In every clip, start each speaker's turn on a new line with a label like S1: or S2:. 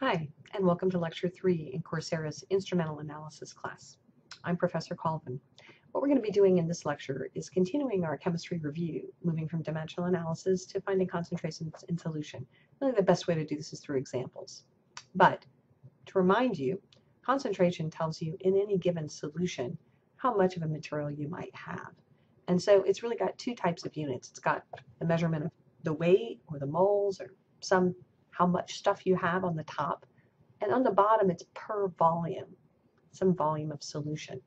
S1: Hi, and welcome to Lecture 3 in Coursera's Instrumental Analysis class. I'm Professor Colvin. What we're going to be doing in this lecture is continuing our chemistry review, moving from dimensional analysis to finding concentrations in solution. Really the best way to do this is through examples. But to remind you, concentration tells you in any given solution how much of a material you might have. And so it's really got two types of units. It's got the measurement of the weight or the moles or some how much stuff you have on the top. And on the bottom, it's per volume, some volume of solution.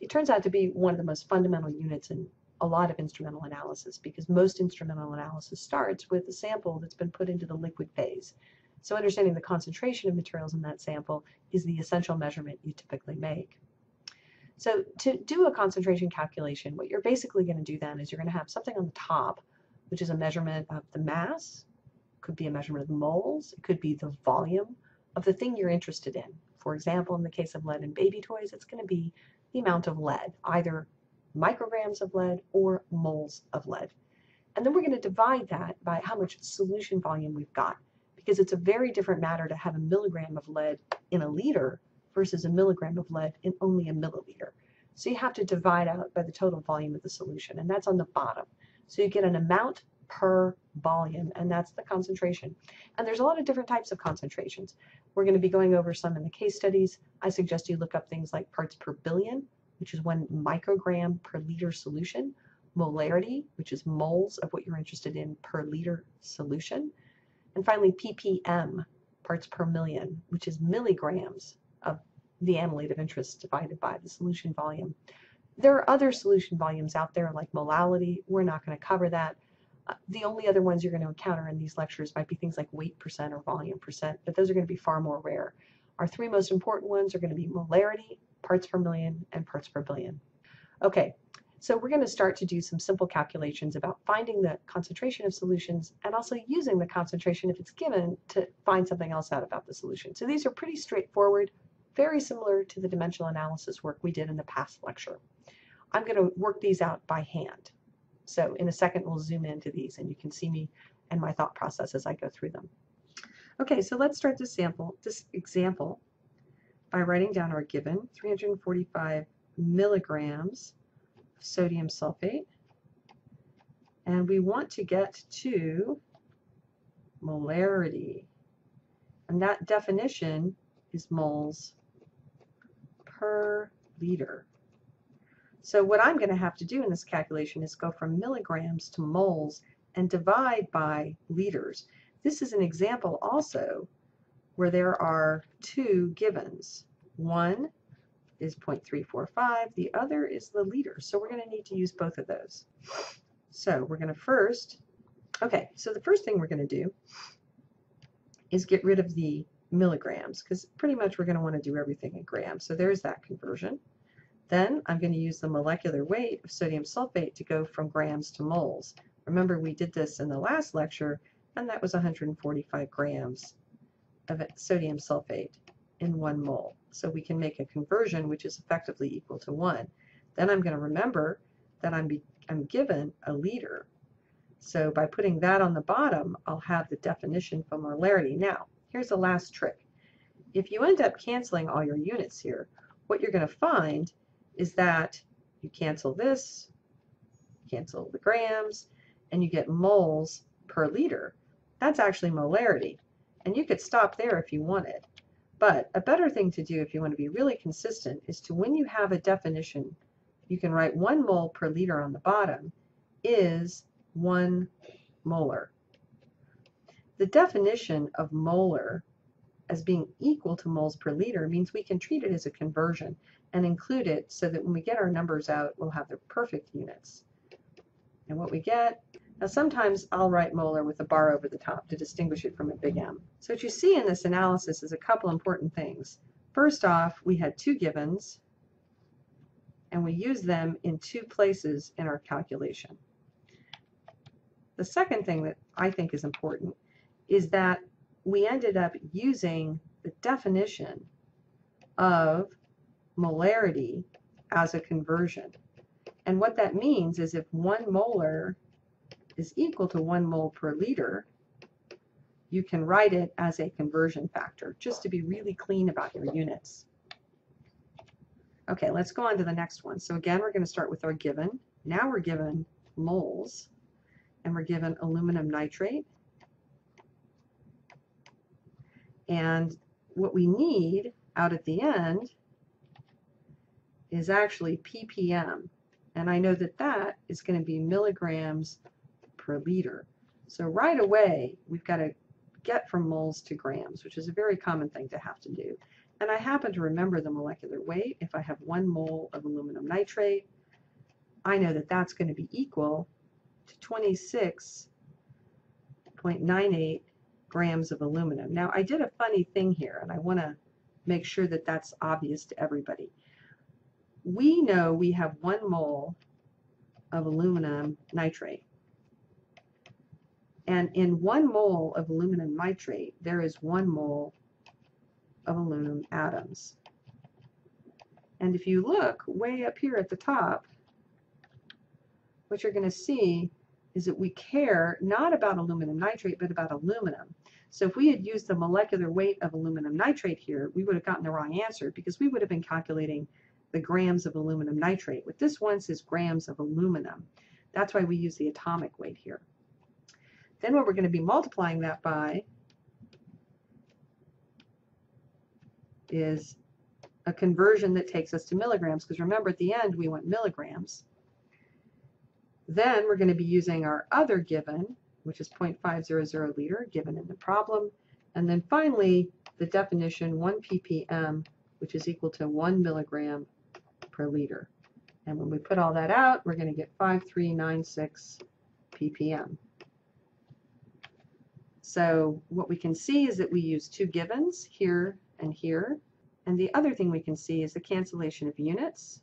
S1: It turns out to be one of the most fundamental units in a lot of instrumental analysis because most instrumental analysis starts with a sample that's been put into the liquid phase. So understanding the concentration of materials in that sample is the essential measurement you typically make. So to do a concentration calculation, what you're basically going to do then is you're going to have something on the top, which is a measurement of the mass, could be a measurement of moles, it could be the volume of the thing you're interested in. For example, in the case of lead in baby toys, it's going to be the amount of lead, either micrograms of lead or moles of lead. And then we're going to divide that by how much solution volume we've got, because it's a very different matter to have a milligram of lead in a liter versus a milligram of lead in only a milliliter. So you have to divide out by the total volume of the solution, and that's on the bottom. So you get an amount per volume, and that's the concentration. And there's a lot of different types of concentrations. We're going to be going over some in the case studies. I suggest you look up things like parts per billion, which is one microgram per liter solution, molarity, which is moles of what you're interested in per liter solution, and finally ppm, parts per million, which is milligrams of the analyte of interest divided by the solution volume. There are other solution volumes out there like molality. We're not going to cover that. Uh, the only other ones you're going to encounter in these lectures might be things like weight percent or volume percent, but those are going to be far more rare. Our three most important ones are going to be molarity, parts per million, and parts per billion. Okay, so we're going to start to do some simple calculations about finding the concentration of solutions and also using the concentration if it's given to find something else out about the solution. So these are pretty straightforward, very similar to the dimensional analysis work we did in the past lecture. I'm going to work these out by hand. So in a second, we'll zoom into these and you can see me and my thought process as I go through them. Okay, so let's start this sample, this example by writing down our given 345 milligrams of sodium sulfate. And we want to get to molarity. And that definition is moles per liter. So what I'm going to have to do in this calculation is go from milligrams to moles and divide by liters. This is an example also where there are two givens. One is 0.345, the other is the liter. So we're going to need to use both of those. So we're going to first, okay, so the first thing we're going to do is get rid of the milligrams because pretty much we're going to want to do everything in grams. So there's that conversion. Then I'm going to use the molecular weight of sodium sulfate to go from grams to moles. Remember we did this in the last lecture and that was 145 grams of sodium sulfate in one mole. So we can make a conversion which is effectively equal to 1. Then I'm going to remember that I'm, be, I'm given a liter. So by putting that on the bottom, I'll have the definition for molarity. Now, here's the last trick. If you end up canceling all your units here, what you're going to find is that you cancel this, cancel the grams, and you get moles per liter. That's actually molarity. And you could stop there if you wanted. But a better thing to do if you want to be really consistent is to when you have a definition, you can write one mole per liter on the bottom is one molar. The definition of molar as being equal to moles per liter means we can treat it as a conversion and include it so that when we get our numbers out, we'll have the perfect units. And what we get, now sometimes I'll write molar with a bar over the top to distinguish it from a big M. So what you see in this analysis is a couple important things. First off, we had two givens, and we use them in two places in our calculation. The second thing that I think is important is that we ended up using the definition of molarity as a conversion. And what that means is if one molar is equal to one mole per liter, you can write it as a conversion factor, just to be really clean about your units. Okay, let's go on to the next one. So again, we're going to start with our given. Now we're given moles, and we're given aluminum nitrate. And what we need out at the end is actually ppm. And I know that that is going to be milligrams per liter. So right away, we've got to get from moles to grams, which is a very common thing to have to do. And I happen to remember the molecular weight. If I have one mole of aluminum nitrate, I know that that's going to be equal to 26.98 grams of aluminum. Now, I did a funny thing here, and I want to make sure that that's obvious to everybody. We know we have one mole of aluminum nitrate. And in one mole of aluminum nitrate, there is one mole of aluminum atoms. And if you look way up here at the top, what you're going to see is that we care not about aluminum nitrate, but about aluminum. So if we had used the molecular weight of aluminum nitrate here, we would have gotten the wrong answer because we would have been calculating the grams of aluminum nitrate. What this one says grams of aluminum. That's why we use the atomic weight here. Then what we're going to be multiplying that by is a conversion that takes us to milligrams, because remember at the end we want milligrams. Then we're going to be using our other given, which is 0.500 liter, given in the problem. And then finally, the definition 1 ppm, which is equal to 1 milligram per liter. And when we put all that out, we're going to get 5396 ppm. So what we can see is that we use two givens here and here. And the other thing we can see is the cancellation of units.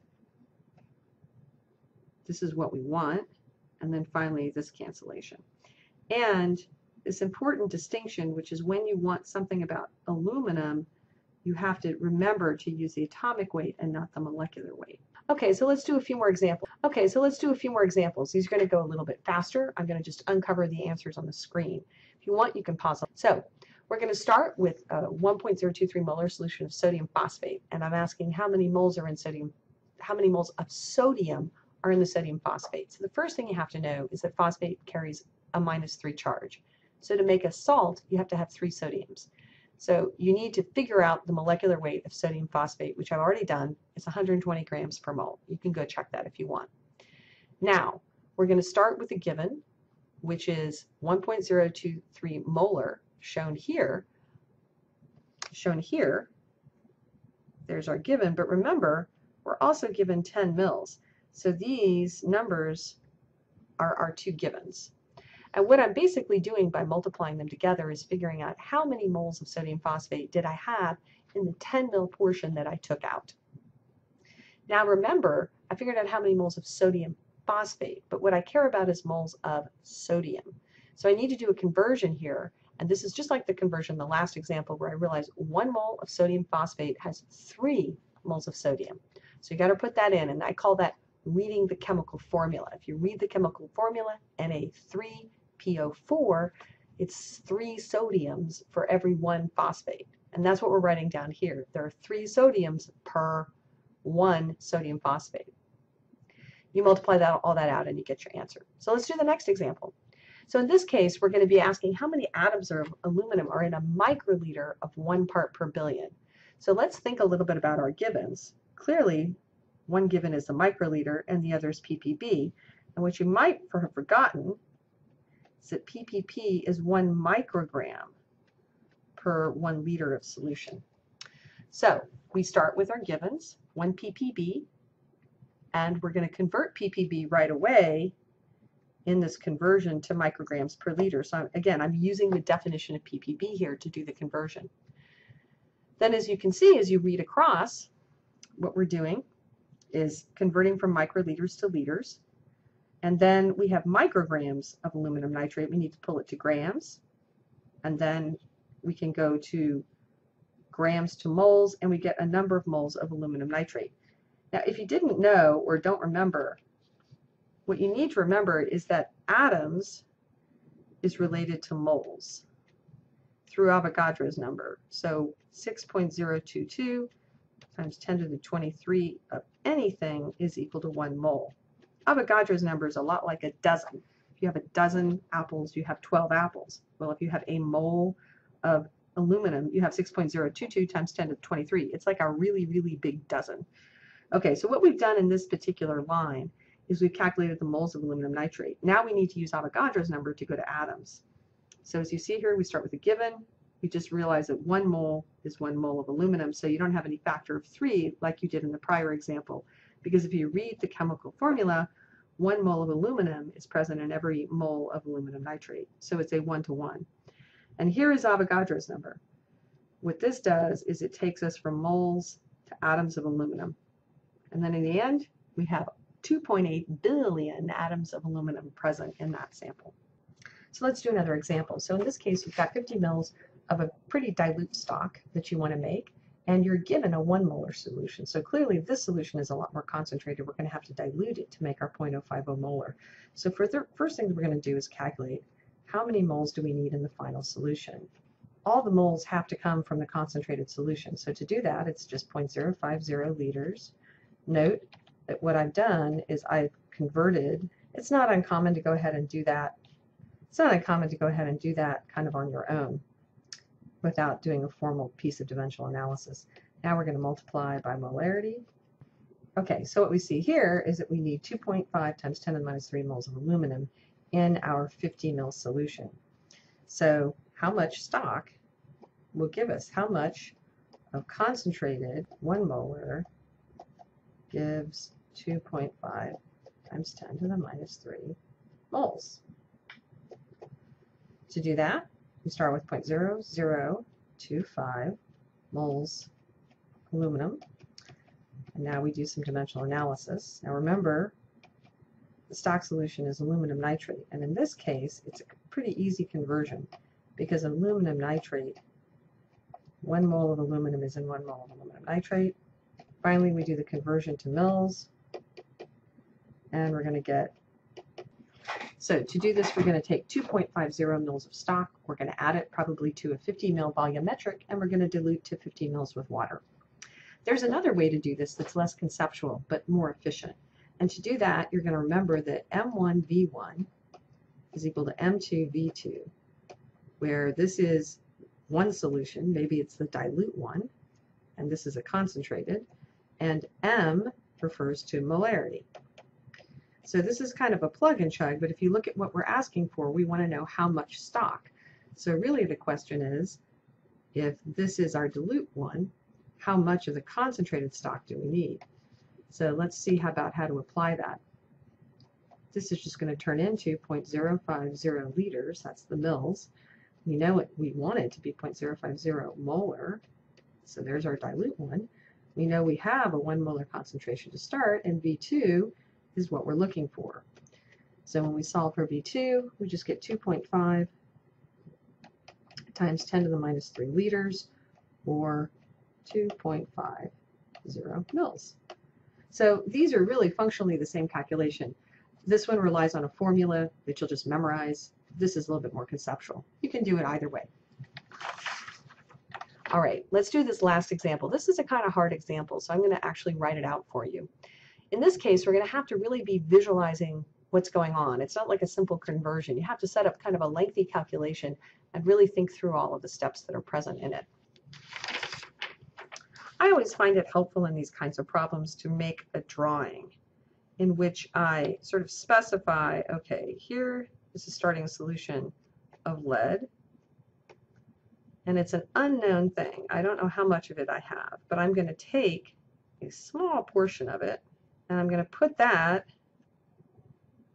S1: This is what we want. And then finally this cancellation. And this important distinction, which is when you want something about aluminum, you have to remember to use the atomic weight and not the molecular weight. Okay, so let's do a few more examples. Okay, so let's do a few more examples. These are going to go a little bit faster. I'm going to just uncover the answers on the screen. If you want, you can pause. So we're going to start with a 1.023 molar solution of sodium phosphate, and I'm asking how many moles are in sodium, how many moles of sodium are in the sodium phosphate. So the first thing you have to know is that phosphate carries a minus 3 charge. So to make a salt, you have to have three sodiums. So you need to figure out the molecular weight of sodium phosphate, which I've already done. It's 120 grams per mole. You can go check that if you want. Now, we're going to start with a given, which is 1.023 molar, shown here. Shown here, there's our given, but remember, we're also given 10 mils. So these numbers are our two givens. And what I'm basically doing by multiplying them together is figuring out how many moles of sodium phosphate did I have in the 10 mil portion that I took out. Now remember, I figured out how many moles of sodium phosphate, but what I care about is moles of sodium. So I need to do a conversion here, and this is just like the conversion in the last example where I realized one mole of sodium phosphate has three moles of sodium. So you got to put that in, and I call that reading the chemical formula. If you read the chemical formula, Na3 PO4, it's three sodiums for every one phosphate. And that's what we're writing down here. There are three sodiums per one sodium phosphate. You multiply that all that out and you get your answer. So let's do the next example. So in this case, we're going to be asking how many atoms of aluminum are in a microliter of one part per billion. So let's think a little bit about our givens. Clearly, one given is a microliter and the other is ppb. And what you might have forgotten is that ppb is one microgram per one liter of solution. So we start with our givens, one ppb, and we're going to convert ppb right away in this conversion to micrograms per liter. So again, I'm using the definition of ppb here to do the conversion. Then as you can see, as you read across, what we're doing is converting from microliters to liters. And then we have micrograms of aluminum nitrate. We need to pull it to grams. And then we can go to grams to moles, and we get a number of moles of aluminum nitrate. Now, if you didn't know or don't remember, what you need to remember is that atoms is related to moles. through Avogadro's number. So 6.022 times 10 to the 23 of anything is equal to 1 mole. Avogadro's number is a lot like a dozen. If you have a dozen apples, you have 12 apples. Well, if you have a mole of aluminum, you have 6.022 times 10 to the 23. It's like a really, really big dozen. Okay, so what we've done in this particular line is we've calculated the moles of aluminum nitrate. Now we need to use Avogadro's number to go to atoms. So as you see here, we start with a given. We just realize that one mole is one mole of aluminum, so you don't have any factor of three like you did in the prior example. Because if you read the chemical formula, one mole of aluminum is present in every mole of aluminum nitrate. So it's a one-to-one. -one. And here is Avogadro's number. What this does is it takes us from moles to atoms of aluminum. And then in the end, we have 2.8 billion atoms of aluminum present in that sample. So let's do another example. So in this case, you've got 50 mils of a pretty dilute stock that you want to make, and you're given a one molar solution. So clearly this solution is a lot more concentrated. We're going to have to dilute it to make our 0.050 molar. So for the first thing we're going to do is calculate how many moles do we need in the final solution. All the moles have to come from the concentrated solution. So to do that, it's just 0.050 liters. Note that what I've done is I've converted. It's not uncommon to go ahead and do that. It's not uncommon to go ahead and do that kind of on your own without doing a formal piece of dimensional analysis. Now we're going to multiply by molarity. Okay, so what we see here is that we need 2.5 times 10 to the minus 3 moles of aluminum in our 50 mil solution. So how much stock will give us how much of concentrated 1 molar gives 2.5 times 10 to the minus 3 moles. To do that, we start with 0.0025 moles aluminum. And now we do some dimensional analysis. Now remember, the stock solution is aluminum nitrate. And in this case, it's a pretty easy conversion because aluminum nitrate, one mole of aluminum is in one mole of aluminum nitrate. Finally, we do the conversion to mils, and we're going to get, so to do this, we're going to take 2.50 mils of stock, we're going to add it probably to a 50 mil volumetric, and we're going to dilute to 50 mils with water. There's another way to do this that's less conceptual, but more efficient. And to do that, you're going to remember that M1V1 is equal to M2V2, where this is one solution, maybe it's the dilute one, and this is a concentrated, and M refers to molarity. So this is kind of a plug and chug, but if you look at what we're asking for, we want to know how much stock. So really the question is, if this is our dilute one, how much of the concentrated stock do we need? So let's see how about how to apply that. This is just going to turn into 0.050 liters, that's the mils. We know it, we want it to be 0.050 molar, so there's our dilute one we know we have a 1 molar concentration to start, and V2 is what we're looking for. So when we solve for V2, we just get 2.5 times 10 to the minus 3 liters, or 2.50 mils. So these are really functionally the same calculation. This one relies on a formula that you'll just memorize. This is a little bit more conceptual. You can do it either way. All right, let's do this last example. This is a kind of hard example, so I'm going to actually write it out for you. In this case, we're going to have to really be visualizing what's going on. It's not like a simple conversion. You have to set up kind of a lengthy calculation and really think through all of the steps that are present in it. I always find it helpful in these kinds of problems to make a drawing in which I sort of specify, okay, here is a starting solution of lead and it's an unknown thing. I don't know how much of it I have, but I'm going to take a small portion of it and I'm going to put that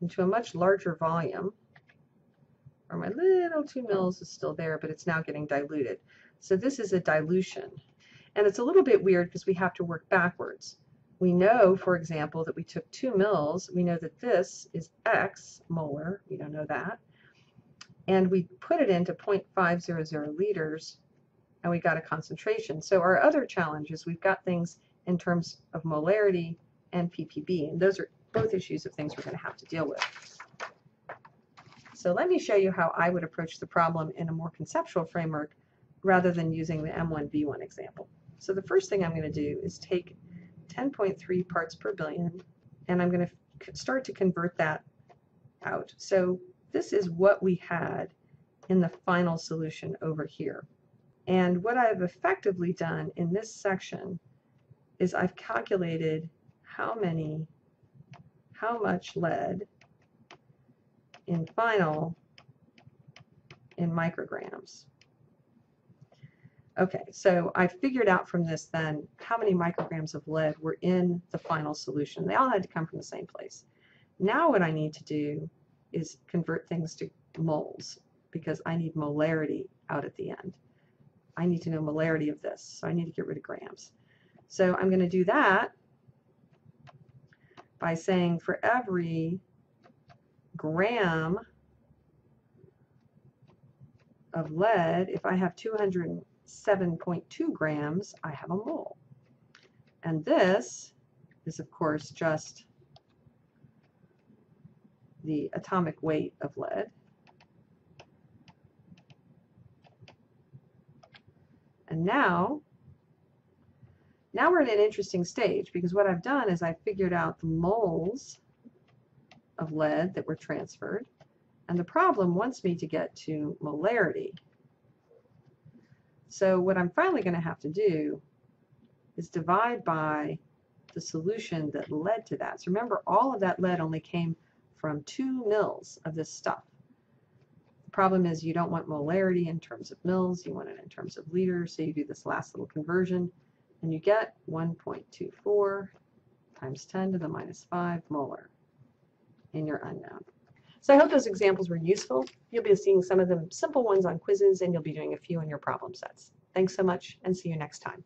S1: into a much larger volume or my little 2 mils is still there, but it's now getting diluted. So this is a dilution. And it's a little bit weird because we have to work backwards. We know, for example, that we took 2 mils. We know that this is X molar. We don't know that and we put it into 0.500 liters and we got a concentration. So our other challenge is we've got things in terms of molarity and ppb, and those are both issues of things we're going to have to deal with. So let me show you how I would approach the problem in a more conceptual framework rather than using the M1V1 example. So the first thing I'm going to do is take 10.3 parts per billion and I'm going to start to convert that out. So this is what we had in the final solution over here. And what I've effectively done in this section is I've calculated how many, how much lead in final in micrograms. Okay, so I figured out from this then how many micrograms of lead were in the final solution. They all had to come from the same place. Now what I need to do is convert things to moles because I need molarity out at the end. I need to know molarity of this, so I need to get rid of grams. So I'm going to do that by saying for every gram of lead, if I have 207.2 grams, I have a mole. And this is, of course, just the atomic weight of lead. And now, now we're at an interesting stage because what I've done is I figured out the moles of lead that were transferred. And the problem wants me to get to molarity. So what I'm finally going to have to do is divide by the solution that led to that. So remember, all of that lead only came from two mils of this stuff. The problem is you don't want molarity in terms of mils, you want it in terms of liters, so you do this last little conversion, and you get 1.24 times 10 to the minus 5 molar in your unknown. So I hope those examples were useful. You'll be seeing some of them simple ones on quizzes, and you'll be doing a few in your problem sets. Thanks so much, and see you next time.